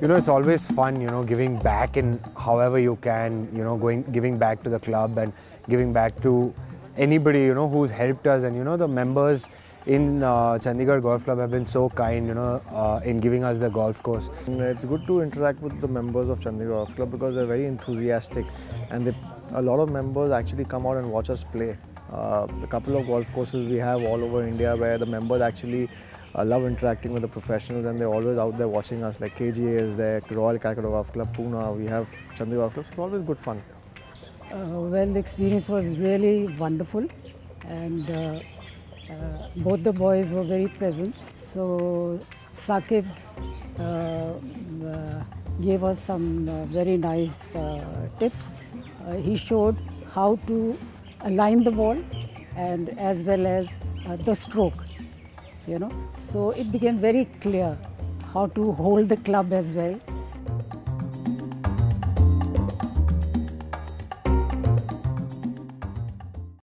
you know, it's always fun, you know, giving back in however you can, you know, going, giving back to the club and giving back to anybody, you know, who's helped us. And, you know, the members in uh, Chandigarh Golf Club have been so kind, you know, uh, in giving us the golf course. And It's good to interact with the members of Chandigarh Golf Club because they're very enthusiastic and they, a lot of members actually come out and watch us play. Uh, a couple of golf courses we have all over India where the members actually uh, love interacting with the professionals and they're always out there watching us like KGA is there, Royal Calcutta Golf Club, Pune, we have Chandigarh Golf Club, it's always good fun. Uh, well, the experience was really wonderful, and uh, uh, both the boys were very present. So, Saqib uh, uh, gave us some uh, very nice tips. He showed how to align the ball and as well as the stroke, you know. So, it became very clear how to hold the club as well